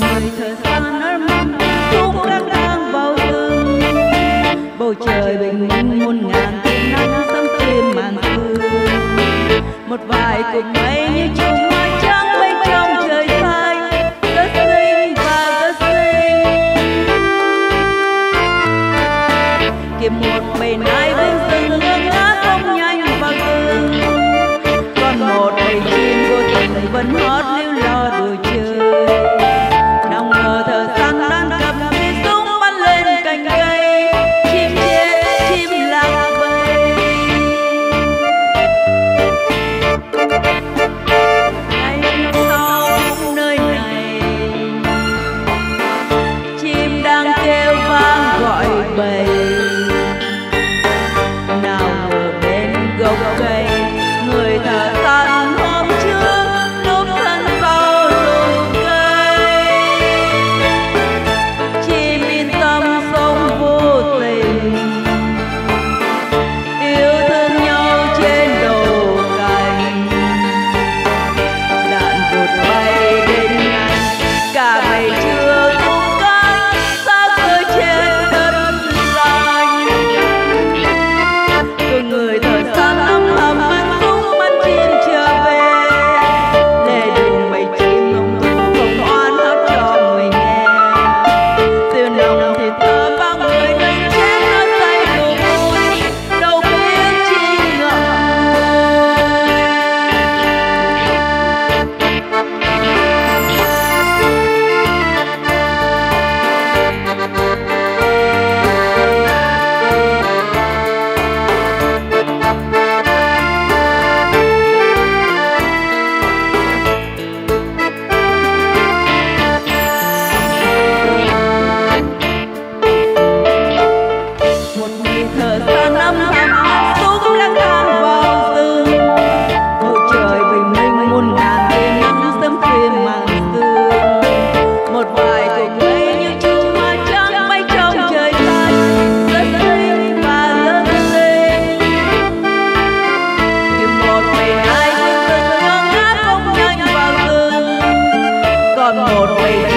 mười thời gian ấm khúc các đang vào hương bầu trời bình minh muôn ngàn tia nắng sấm trên màn sương một vài cục mây như chúng mây trắng mây trong trời xanh. Rất xinh và rất xinh. Kịp một bầy nai vương rừng ngưỡng lá nhanh và ngừng còn một bầy chim vô tình vẫn hót con một mình